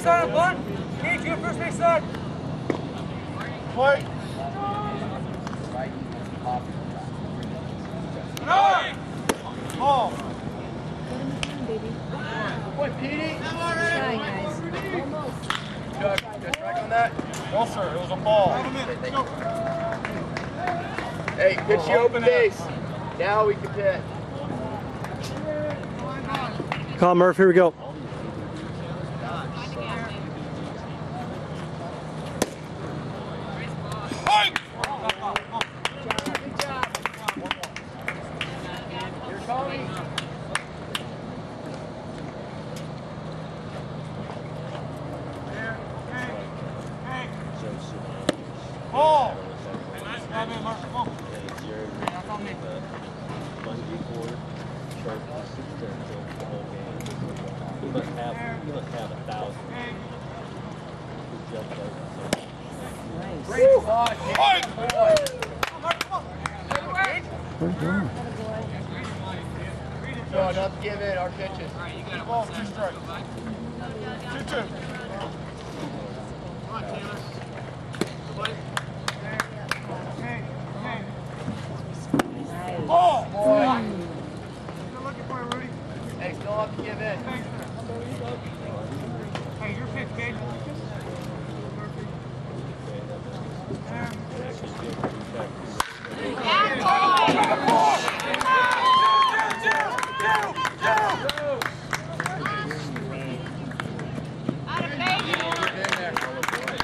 base side on oh. bunt. Cage, you first base side. Play. No! Ball. What, Petey? Try, guys. Chuck, good track on that? No, sir. It was a ball. Hey, pitch you open base. Now we can pitch. Call Murph, here we go. Here, Tommy. Ball. Come in, Mark. Come on. He must have, he must have a thousand. He jumped over. Great spot, James. Boy. No, don't give it. Our pitches. All right, you got Ball, two strikes. Two, two. Come on, Taylor. Hey, hey. Nice. Ball! Hey, your pitch, kid. Perfect. There. Go! Go! Go!